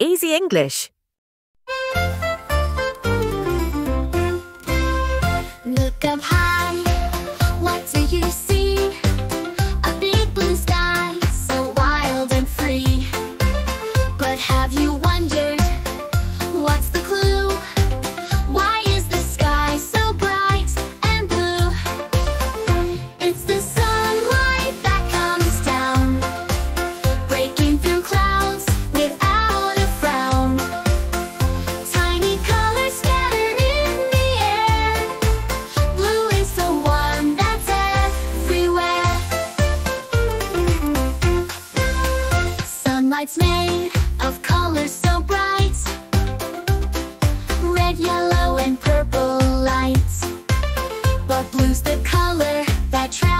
Ezy English. Look up high, what do you see? A big blue sky, so wild and free. But have you Sunlight's made of colors so bright red, yellow, and purple lights. But blue's the color that travels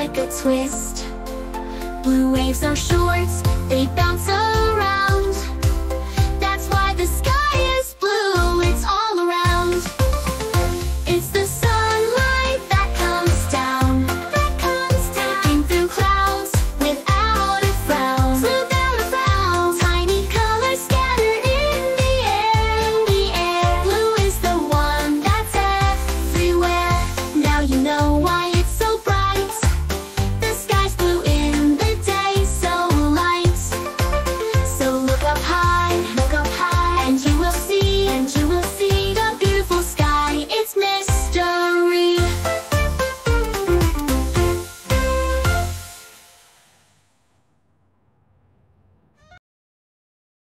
like a twist. Blue waves are short,